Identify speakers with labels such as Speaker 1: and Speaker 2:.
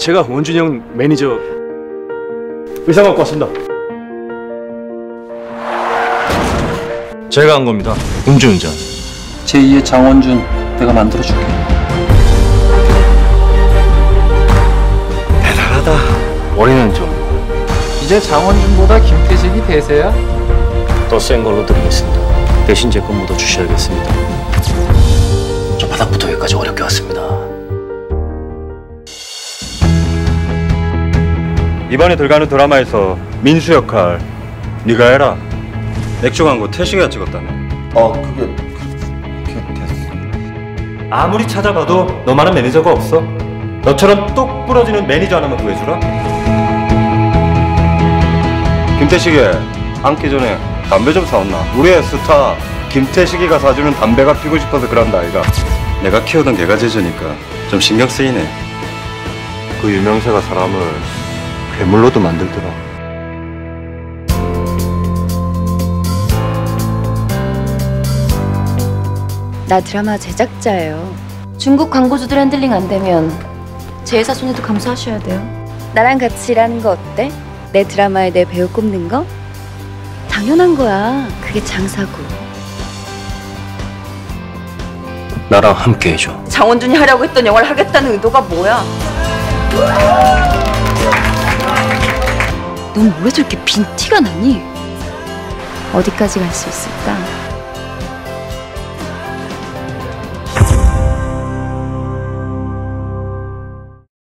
Speaker 1: 제가 원준이 형 매니저 의상 갖고 왔습니다.
Speaker 2: 제가 한 겁니다. 음주운전.
Speaker 3: 제2의 장원준 내가 만들어줄게
Speaker 2: 대단하다. 머리는 좀더
Speaker 3: 이제 장원준보다 김태식이 대세야?
Speaker 2: 센 걸로 드리겠습니다. 대신 제 건물도 주셔야겠습니다. 저 바닥부터 여기까지 어렵게 왔습니다.
Speaker 4: 이번에 들어가는 드라마에서 민수 역할 네가 해라. 맥주 광고 태식이가 찍었다며.
Speaker 5: 어 그게 그렇게 됐어.
Speaker 4: 아무리 찾아봐도 너만한 매니저가 없어. 너처럼 똑 부러지는 매니저 하나만 구해주라. 김태식이 앉기 전에 담배 좀 사왔나? 우리의 스타 김태식이가 사주는 담배가 피고 싶어서 그런다 아이가. 내가 키우던 개가 제주니까 좀 신경 쓰이네. 그 유명세가 사람을 괴물로도 만들더라
Speaker 6: 나 드라마 제작자예요.
Speaker 7: 중국 광고주들 핸들링 안 되면 제 회사 손해도 감수하셔야 돼요.
Speaker 6: 나랑 같이 일하는 거 어때? 내 드라마에 내 배우 꼽는 거? 당연한 거야. 그게 장사고.
Speaker 2: 나랑 함께 해줘.
Speaker 8: 장원준이 하려고 했던 영화를 하겠다는 의도가 뭐야?
Speaker 6: 넌 왜 저렇게 빈티가 나니? 어디까지 갈 수 있을까?